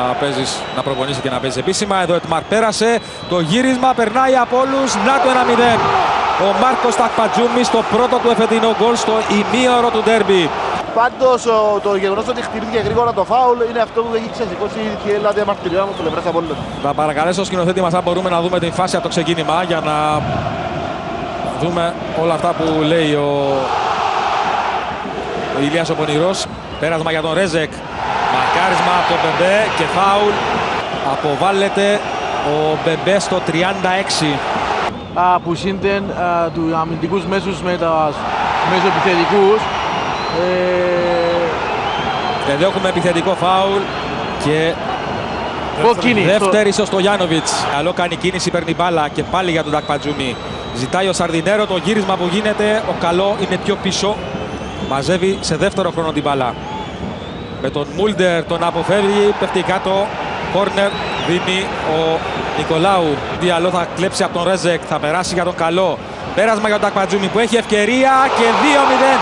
Να παίζεις, να προπονήσεις και να παίζεις επίσημα. Εδώ Ετμαρ πέρασε. Το γύρισμα περνάει από όλους. Να το 1-0. Ο Μάρκος Τακπατζούμη στο πρώτο του εφετινό γκολ στο ημίωρο του ντέρμπι. Πάντως το γεγονός ότι χτυπήθηκε γρήγορα το φάουλ είναι αυτό που έχει ξεσηκώσει και έλα διαμαρτυρία μου στο λευρέ από όλων. Θα παρακαλέσω στο σκηνοθέτη μας αν μπορούμε να δούμε την φάση από το ξεκίνημα για να δούμε όλα αυτά που λέει ο, ο Ηλίας ο Πονηρός. Πέρασμα για τον Ρέζεκ. Μαρκάρισμα από τον Μπεμπέ και φάουλ. Αποβάλλεται ο Μπεμπέ στο 36. uh, που σύνδεν uh, του αμυντικούς μέσους με τα μεσοεπιθετικούς. Ε, Εδώ έχουμε επιθετικό φάουλ και Κόκκινη. δεύτερη στο Στογιάνοβιτς. Καλό κάνει κίνηση, παίρνει μπάλα και πάλι για τον Τακπατζούμι. Ζητάει ο Σαρδινέρο το γύρισμα που γίνεται. Ο καλό είναι πιο πίσω. Μαζεύει σε δεύτερο χρόνο την μπάλα. Με τον Μούλντερ τον αποφεύγει. Πέφτει κάτω. Κόρνερ δίνει ο Νικολάου. Διαλό θα κλέψει από τον Ρέζεκ. Θα περάσει για τον καλό. Πέρασμα για τον Τακπατζούμι που έχει ευκαιρία και 2-0.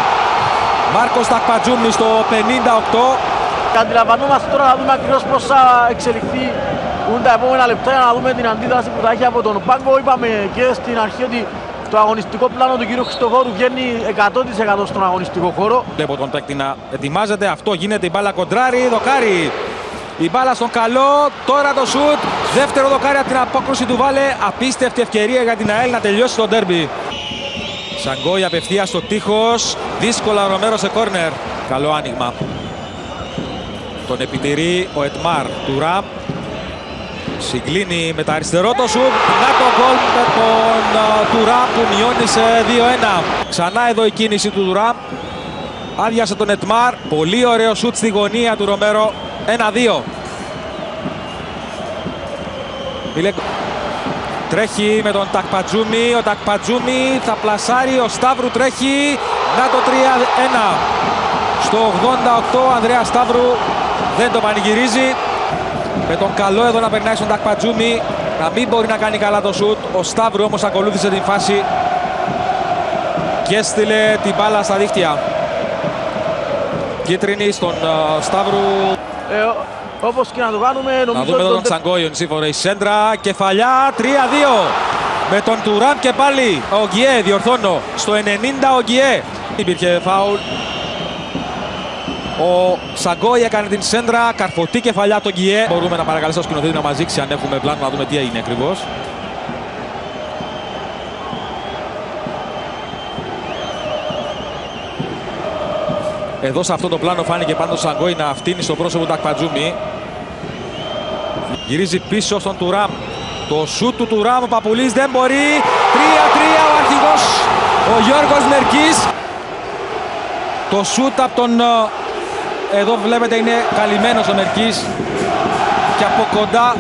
Μάρκος Τακπατζούμι στο 58. και αντιλαμβανόμαστε τώρα να δούμε ακριβώς πώς θα εξελιχθεί ούν τα επόμενα λεπτά για να δούμε την αντίδραση που θα έχει από τον Πάγκο. Είπαμε και στην αρχή ότι το αγωνιστικό πλάνο του κύριου Χριστοφόρου βγαίνει 100% στον αγωνιστικό χώρο. Βλέπω τον παίκτη να ετοιμάζεται. Αυτό γίνεται η μπάλα κοντράρι. Δοκάρι. Η μπάλα στον καλό. Τώρα το σουτ. Δεύτερο δοκάρι από την απόκρουση του Βάλε. Απίστευτη ευκαιρία για την ΑΕΛ να τελειώσει το ντέρμπι. Σαγκόη απευθείας στο τείχος. Δύσκολα ο Ρομέρο σε κόρνερ. Καλό άνοιγμα. Τον επιτηρεί ο Ετμάρ του Ραμ. Συγκλίνει με τα αριστερό το σουτ. Να το γκολ με τον α, Τουράμ που μειώνει σε 2-1. Ξανά εδώ η κίνηση του Τουράμ. Άδειασε τον Ετμάρ. Πολύ ωραίο σουτ στη γωνία του Ρομέρο. 1-2. Μιλε... Τρέχει με τον Τακπατζούμι. Ο Τακπατζούμι θα πλασάρει. Ο Σταύρου τρέχει. Να το 3-1. Στο 88 ο Ανδρέας Σταύρου δεν το πανηγυρίζει. Με τον καλό εδώ να περνάει στον Τακπατζούμι. Να μην μπορεί να κάνει καλά το σουτ. Ο Σταύρου όμως ακολούθησε την φάση. Και έστειλε την μπάλα στα δίχτυα. Κίτρινη στον α, Σταύρου. Ε, ο- όπως και να το κάνουμε Να νομίζω δούμε εδώ ότι τον Τσαγκόη, ο Νσίφορο, η σέντρα, κεφαλιά, 3-2. Με τον Τουράμ και πάλι ο Γκιέ, διορθώνω, στο 90 ο Γκιέ. Υπήρχε φάουλ. Ο Σαγκόη έκανε την σέντρα, καρφωτή κεφαλιά τον Γκιέ. Μπορούμε να παρακαλέσουμε το σκηνοθέτη να μας δείξει αν έχουμε πλάνο να δούμε τι έγινε ακριβώς. Εδώ σε αυτό το πλάνο φάνηκε πάντως ο Σαγκόη να φτύνει στο πρόσωπο του Ακπατζούμι. Γυρίζει πίσω στον Τουράμ. Το σούτ του Τουράμ ο Παπουλής δεν μπορεί. 3-3 ο αρχηγός ο Γιώργος Μερκής. Το σούτ από τον... ε, Εδώ βλέπετε είναι καλυμμένος ο Μερκής. Και από κοντά